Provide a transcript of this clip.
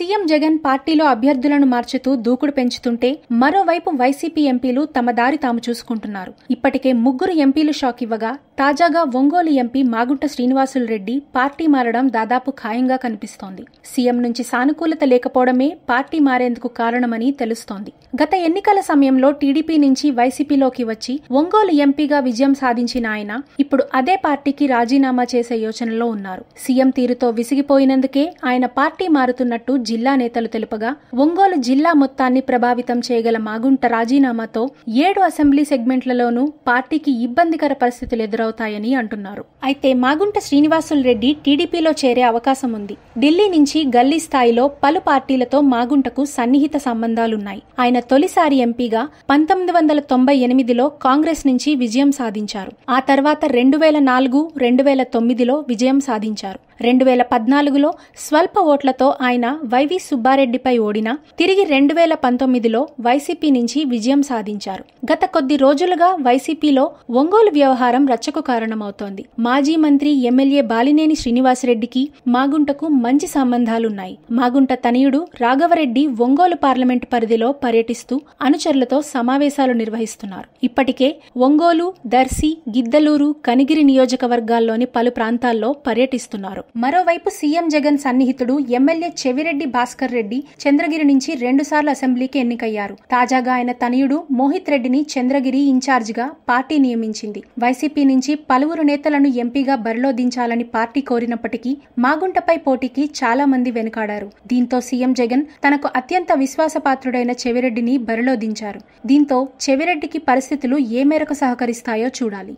CM Jagan పార్టీలో అభ్యర్థులను మార్చుతూ దూకుడు పెంచుతుంటే మరోవైపు వైసీపీ ఎంపీలు తమ దారి తాము చూసుకుంటున్నారు. ఇప్పటికే ముగ్గురు ఎంపీలు షాక్ ఇవ్వగా తాజాగా ఒంగోలు ఎంపీ మాగుంట శ్రీనివాసులరెడ్డి పార్టీ మారడం దాదాపు ఖాయంగా కనిపిస్తోంది. సీఎం నుంచి సానుకూలత లేకపోవడమే పార్టీ మారేందుకు కారణమని తెలుస్తోంది. గత ఎన్నికల సమయంలో టీడీపీ నుంచి వైసీపీలోకి వచ్చి ఒంగోలు ఎంపీగా విజయం సాధించిన ఆయన ఇప్పుడు అదే పార్టీకి రాజీనామా చేసే యోచనలో ఉన్నారు. సీఎం తీరుతో విసిగిపోయినందుకే ఆయన పార్టీ మారుతున్నట్టు జిల్లా నేతలు తెలుపగా ఒంగోలు జిల్లా మొత్తాన్ని ప్రభావితం చేయగల మాగుంట రాజీనామాతో ఏడు అసెంబ్లీ సెగ్మెంట్లలోనూ పార్టీకి ఇబ్బందికర పరిస్థితులు అవుతాయని అంటున్నారు. అయితే మాగుంట శ్రీనివాసులు రెడ్డి టీడీపీలో చేరే అవకాశం ఉంది. ఢిల్లీ నుంచి గల్లీ స్థాయిలో పలు పార్టీలతో మాగుంటకు సన్నిహిత సంబంధాలున్నాయి. ఆయన తొలిసారి ఎంపీగా పంతొమ్మిది వందల తొంభై ఎనిమిదిలో కాంగ్రెస్ నుంచి విజయం సాధించారు. ఆ తర్వాత రెండు వేల నాలుగు రెండు వేల తొమ్మిదిలో విజయం సాధించారు. రెండు వేల పద్నాలుగులో స్వల్ప ఓట్లతో ఆయన వైవి సుబ్బారెడ్డిపై ఓడినా తిరిగి రెండు వేల పంతొమ్మిదిలో వైసీపీ నుంచి విజయం సాధించారు. గత కొద్ది రోజులుగా వైసీపీలో ఒంగోలు వ్యవహారం రచ్చకు కారణమవుతోంది. మాజీ మంత్రి ఎమ్మెల్యే బాలినేని శ్రీనివాసరెడ్డికి మాగుంటకు మంచి సంబంధాలున్నాయి. మాగుంట తనయుడు రాఘవరెడ్డి ఒంగోలు పార్లమెంటు పరిధిలో పర్యటిస్తూ అనుచరులతో సమావేశాలు నిర్వహిస్తున్నారు. ఇప్పటికే ఒంగోలు దర్శి గిద్దలూరు కనిగిరి నియోజకవర్గాల్లోని పలు ప్రాంతాల్లో పర్యటిస్తున్నారు. మరోవైపు సీఎం జగన్ సన్నిహితుడు ఎమ్మెల్యే చెవిరెడ్డి భాస్కర్ రెడ్డి చంద్రగిరి నుంచి రెండుసార్లు అసెంబ్లీకి ఎన్నికయ్యారు. తాజాగా ఆయన తనయుడు మోహిత్ రెడ్డిని చంద్రగిరి ఇన్ఛార్జిగా పార్టీ నియమించింది. వైసీపీ నుంచి పలువురు నేతలను ఎంపీగా బరిలో దించాలని పార్టీ కోరినప్పటికీ మాగుంటపై పోటీకి చాలా మంది వెనుకాడారు. దీంతో సీఎం జగన్ తనకు అత్యంత విశ్వాసపాత్రుడైన చెవిరెడ్డిని బరిలో దించారు. దీంతో చెవిరెడ్డికి పరిస్థితులు ఏ మేరకు సహకరిస్తాయో చూడాలి.